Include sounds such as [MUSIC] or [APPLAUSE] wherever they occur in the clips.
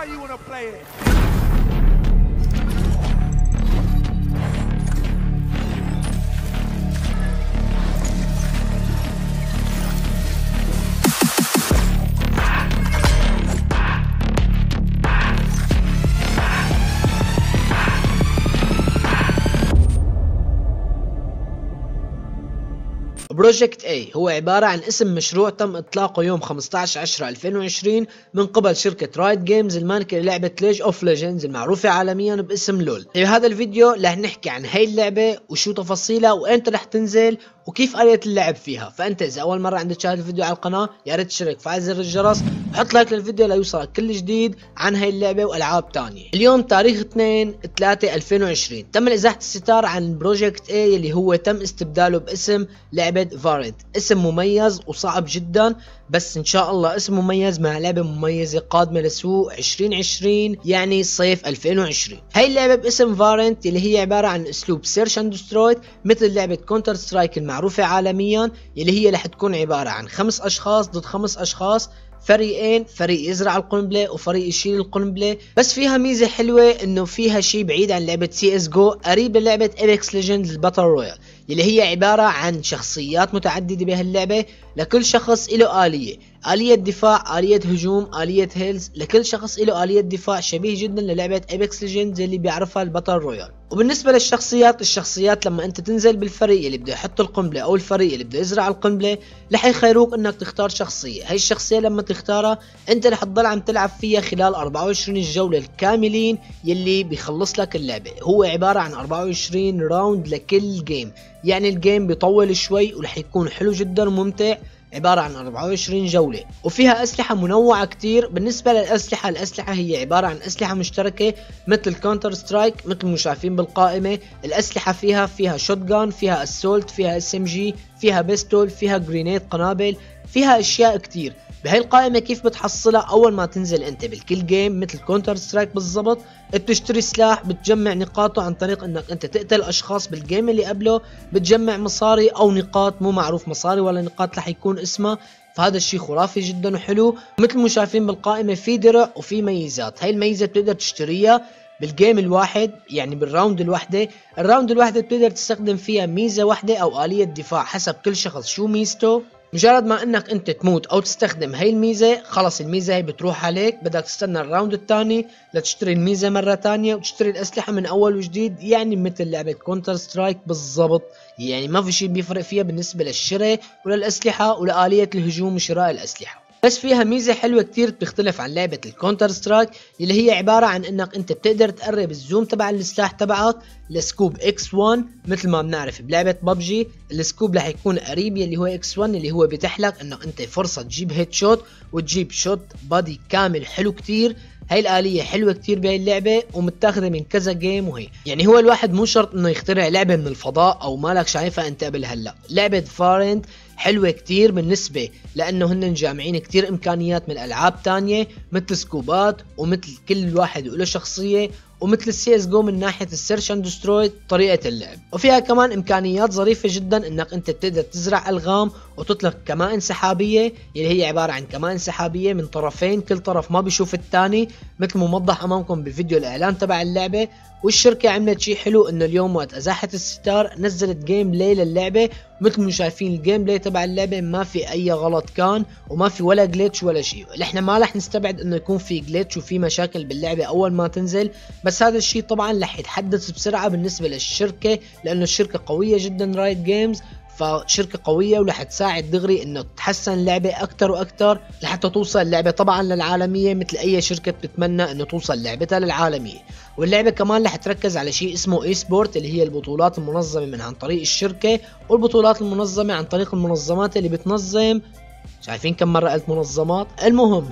how you wanna play it. بروجكت اي هو عبارة عن اسم مشروع تم إطلاقه يوم 15 10 2020 من قبل شركة Riot Games المالكة للعبة League of Legends المعروفة عالميا باسم LOL. في هذا الفيديو رح نحكي عن هاي اللعبة وشو تفاصيلها وامتى رح تنزل وكيف آلية اللعب فيها. فأنت إذا أول مرة عندك تشاهد الفيديو على القناة يا ريت تشترك. وفعل زر الجرس وحط like للفيديو ليوصلك كل جديد عن هاي اللعبة وألعاب تانية. اليوم تاريخ 2 3 2020 تم إزاحة الستار عن Project A اللي هو تم استبداله باسم لعبة Valorant اسم مميز وصعب جدا بس إن شاء الله اسم مميز مع لعبة مميزة قادمة لسوق 2020 يعني صيف 2020 هاي اللعبة باسم Valorant اللي هي عبارة عن أسلوب search and destroy مثل لعبة Counter Strike المعروفة عالميا اللي هي رح تكون عبارة عن خمس أشخاص ضد خمس أشخاص فريقين فريق يزرع القنبلة وفريق يشيل القنبلة. بس فيها ميزة حلوة إنه فيها شيء بعيد عن لعبة CS GO قريب لعبة Apex Legend ال battle royale اللي هي عبارة عن شخصيات متعددة بهاللعبة لكل شخص له آلية. آلية دفاع آلية هجوم آلية heals. لكل شخص له آلية دفاع شبيه جدا للعبة Apex Legend اللي بيعرفها ال battle royale وبالنسبة للشخصيات الشخصيات لما أنت تنزل بالفريق اللي بده يحط القنبلة أو الفريق اللي بده يزرع القنبلة رح يخيروك إنك تختار شخصية. هاي الشخصية لما تختارها أنت رح تضل عم تلعب فيها خلال 24 الجولة الكاملين يلي بيخلص لك اللعبة. هو عبارة عن 24 round لكل game يعني ال game بيطول شوي ورح يكون حلو جدا وممتع. عبارة عن 24 جولة وفيها أسلحة منوعة كتير. بالنسبة للأسلحة الأسلحة هي عبارة عن أسلحة مشتركة مثل Counter Strike مثل ما شايفين بالقائمة. الأسلحة فيها فيها shotgun فيها assault فيها SMG فيها pistol فيها grenade قنابل فيها أشياء كتير. بهاي القائمة كيف بتحصلها؟ أول ما تنزل أنت بالكل game مثل Counter Strike بالضبط بتشتري سلاح بتجمع نقاطه عن طريق إنك أنت تقتل أشخاص بال game اللي قبله بتجمع مصاري أو نقاط مو معروف مصاري ولا نقاط رح يكون اسمها فهذا الشيء خرافي جدا وحلو. مثل ما شايفين بالقائمة في درع وفي ميزات. هاي الميزة بتقدر تشتريها بال game الواحد يعني بال round الواحدة ال round الواحدة بتقدر تستخدم فيها ميزة واحدة أو آلية دفاع حسب كل شخص. شو ميزته؟ مجرد ما انك انت تموت أو تستخدم هاي الميزة خلص الميزة هي بتروح عليك بدك تستنى ال round الثاني لتشتري الميزة مرة ثانية وتشتري الأسلحة من أول وجديد يعني مثل لعبة Counter Strike بالضبط. يعني ما في شيء بيفرق فيها بالنسبة للشراء وللأسلحة ولآلية الهجوم وشراء الأسلحة. بس فيها ميزة حلوة كتير بتختلف عن لعبة ال Counter Strike اللي هي عبارة عن إنك أنت بتقدر تقرب ال zoom تبع السلاح تبعك ل scope X 1 مثل ما بنعرف بلعبة ببجي. ال scope رح يكون قريب اللي هو X 1 اللي هو بيتيح لك انه أنت فرصة تجيب headshot وتجيب shot body كامل حلو كتير. هاي الآلية حلوة كتير بهاي اللعبة ومتاخذة من كذا game وهي. يعني هو الواحد مو شرط إنه يخترع لعبة من الفضاء أو مالك شايفها أنت قبل هلأ. لعبة Valorant حلوة كتير بالنسبة لأنه هن جامعين كتير إمكانيات من ألعاب تانية مثل سكوبات ومثل كل واحد له شخصية ومثل ال CS GO من ناحية ال search and destroy طريقة اللعب. وفيها كمان إمكانيات ظريفة جدا إنك أنت بتقدر تزرع ألغام وتطلق كمائن سحابية اللي هي عبارة عن كمائن سحابية من طرفين كل طرف ما بيشوف الثاني مثل ما موضح أمامكم بفيديو الإعلان تبع اللعبة. والشركة عملت شيء حلو إنه اليوم وقت ازاحت الستار نزلت gameplay للعبة. مثل ما شايفين ال gameplay تبع اللعبة ما في أي غلط كان وما في ولا glitch ولا شيء إحنا ما رح نستبعد إنه يكون في glitch وفي مشاكل باللعبة أول ما تنزل. بس هذا الشيء طبعا رح يتحدث بسرعة بالنسبة للشركة لأنه الشركة قوية جدا Riot Games فشركة قوية ورح تساعد دغري إنه تحسن اللعبة أكثر وأكثر لحتى توصل اللعبة طبعا للعالمية مثل أي شركة بتتمنى إنه توصل لعبتها للعالمية. واللعبة كمان رح تركز على شيء اسمه e-sport اللي هي البطولات المنظمة من عن طريق الشركة والبطولات المنظمة عن طريق المنظمات اللي بتنظم. شايفين كم مرة قلت منظمات؟ المهم.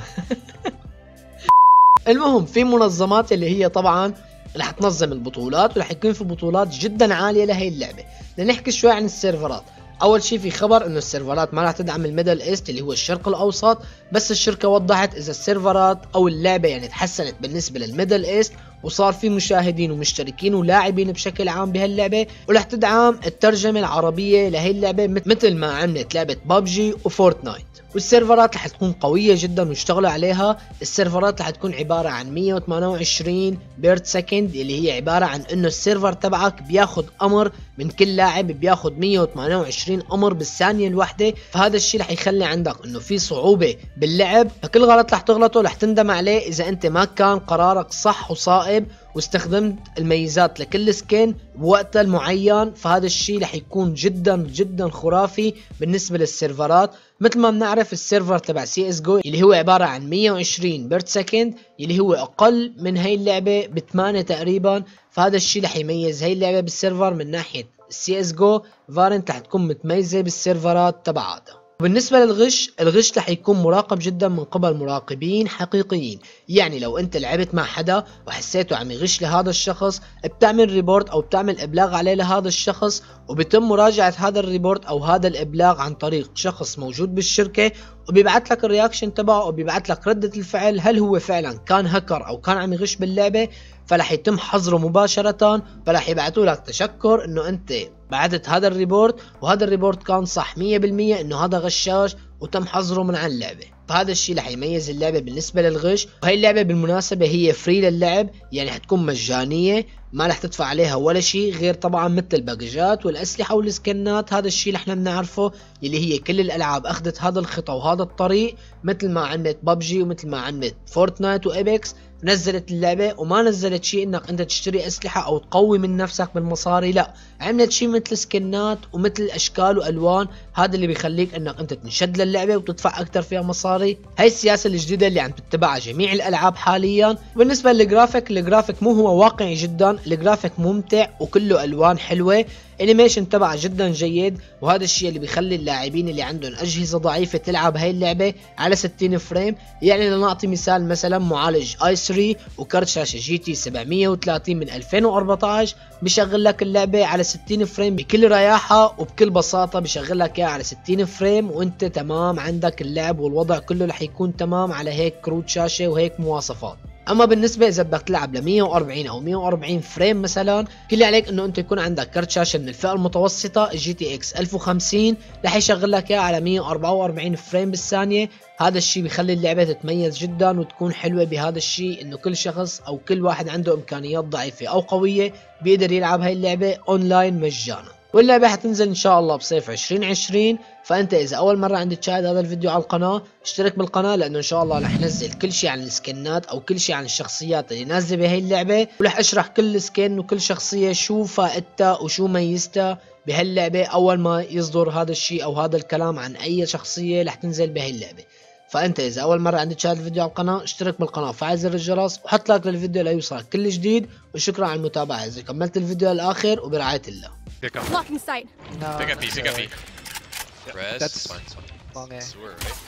[LAUGHS] المهم في منظمات اللي هي طبعا رح تنظم البطولات ورح يكون في بطولات جدا عالية لهي اللعبة. لنحكي شوي عن السيرفرات. أول شيء في خبر إنه السيرفرات ما راح تدعم ال Middle East اللي هو الشرق الأوسط بس الشركة وضحت إذا السيرفرات أو اللعبة يعني تحسنت بالنسبة لل Middle East وصار في مشاهدين ومشتركين ولاعبين بشكل عام بهاللعبة ورح تدعم الترجمة العربية لهي اللعبة مثل ما عملت لعبة بابجي و Fortnite. والسيرفرات رح تكون قوية جدا واشتغلوا عليها. السيرفرات رح تكون عبارة عن 128 per second اللي هي عبارة عن إنه السيرفر تبعك بياخد أمر من كل لاعب بياخد 128 أمر بالثانية الواحدة فهذا الشيء رح يخلي عندك إنه في صعوبة باللعب فكل غلط رح تغلطه رح تندم عليه إذا أنت ما كان قرارك صح وصائب واستخدمت الميزات لكل skin بوقتها المعين فهذا الشيء رح يكون جدا جدا خرافي بالنسبة للسيرفرات. مثل ما بنعرف السيرفر تبع سي اس جو اللي هو عبارة عن 120 per second اللي هو أقل من هاي اللعبة بثمانية تقريبا. فهذا الشيء رح يميز هاي اللعبة بالسيرفر من ناحية سي اس جو Valorant رح تكون متميزة بالسيرفرات تبعاتها. وبالنسبة للغش الغش رح يكون مراقب جدا من قبل مراقبين حقيقيين. يعني لو أنت لعبت مع حدا وحسيته عم يغش لهذا الشخص بتعمل report أو بتعمل إبلاغ عليه لهذا الشخص وبتم مراجعة هذا ال report أو هذا الإبلاغ عن طريق شخص موجود بالشركة وبيبعت لك ال reaction تبعه وبيبعت لك ردة الفعل هل هو فعلا كان هكر أو كان عم يغش باللعبة فرح يتم حظره مباشرة فرح يبعثوا لك تشكر إنه أنت بعثت هذا ال report وهذا ال report كان صح 100% إنه هذا غشاش وتم حظره من عن اللعبة. فهذا الشيء رح يميز اللعبة بالنسبة للغش. وهي اللعبة بالمناسبة هي free للعب يعني حتكون مجانية ما رح تدفع عليها ولا شيء غير طبعا مثل الباكجات والأسلحة والسكنات. هذا الشيء اللي إحنا بنعرفه اللي هي كل الألعاب أخذت هذا الخطى وهذا الطريق مثل ما عملت ببجي ومثل ما عملت Fortnite و Apex نزلت اللعبة وما نزلت شيء إنك انت تشتري أسلحة أو تقوي من نفسك بالمصاري لا. عملت شيء مثل سكنات ومثل أشكال وألوان هذا اللي بيخليك إنك أنت تنشد للعبة وتدفع أكثر فيها مصاري. هاي السياسة الجديدة اللي عم تتبعها جميع الألعاب حاليا. بالنسبة للجرافيك الجرافيك مو هو واقعي جدا الجرافيك ممتع وكله ألوان حلوة. animation تبعه جدا جيد وهذا الشيء اللي بيخلي اللاعبين اللي عندهم أجهزة ضعيفة تلعب هاي اللعبة على 60 frame. يعني لنعطي مثال مثلا معالج i3 وكرت شاشة GT 730 من 2014 بشغل لك اللعبة على 60 frame بكل رياحة وبكل بساطة بشغل لك إياها على 60 frame وأنت تمام عندك اللعب والوضع كله رح يكون تمام على هيك كروت شاشة وهيك مواصفات. أما بالنسبة إذا بدك تلعب ل 140 أو 140 frame مثلا كل عليك إنه أنت يكون عندك كرت شاشة من الفئة المتوسطة GTX 1050 رح يشغل لك اياه على 144 frame بالثانية. هذا الشيء بيخلي اللعبة تتميز جدا وتكون حلوة بهذا الشيء إنه كل شخص أو كل واحد عنده إمكانيات ضعيفة أو قوية بيقدر يلعب هاي اللعبة اونلاين مجانا. واللعبة حتنزل إن شاء الله بصيف 2020 فأنت إذا أول مرة عندك تشاهد هذا الفيديو على القناة اشترك بالقناة لأنه إن شاء الله رح نزل كل شيء عن السكنات أو كل شيء عن الشخصيات اللي نازلة بهي اللعبة. ورح أشرح كل skin وكل شخصية شو فائدتها وشو ميزتها بهاللعبة أول ما يصدر هذا الشيء أو هذا الكلام عن أي شخصية رح تنزل بهي اللعبة. فأنت إذا أول مرة عندك تشاهد الفيديو على القناة اشترك بالقناة. وفعل زر الجرس وحط لايك للفيديو ليوصلك كل جديد. وشكرا على المتابعة. إذا كملت الفيديو للآخر وبرعاية الله. Pick up. Blocking sight. No. Pick up B, pick up B. That's- Res, that's fine, it's fine. Long A. Sewer, right?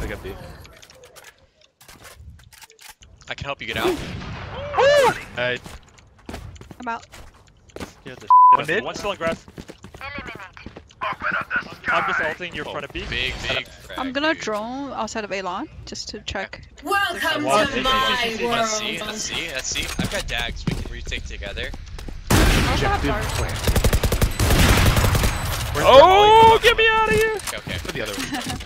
Pick up B. I can help you get out. Hey, I'm out. scared the One mid, one still on grass. I'm just ulting your Oh, front of B. Big, big. I'm gonna dude. drone outside of Alon just to check. Welcome to my one mid. Let's see, world. let's see, let's see. I've got dags. We can retake together. Also have. Where's Oh, get me out of here! Okay, okay. the, the other one?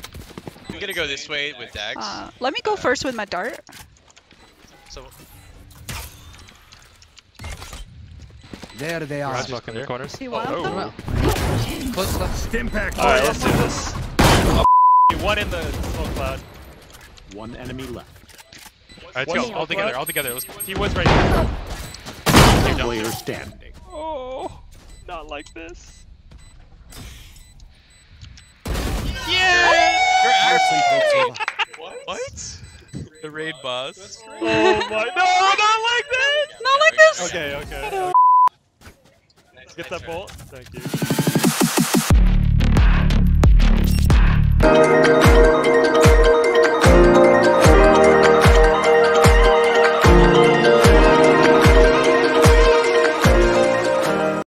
[LAUGHS] I'm gonna go this way with dags. Uh, let me go first with my dart. So There they are. Guys fucking in the corners. See one oh, of them? Close left. Impact. Alright, let's do this. You One in the smoke cloud. One enemy left. Alright, let's go. All together, all together. Let's. He was right here. Player standing like this. Yeah! You're What? What? The raid boss. Oh my! No, not like this! Not like this! Okay, okay. okay. Get that bolt. Thank you.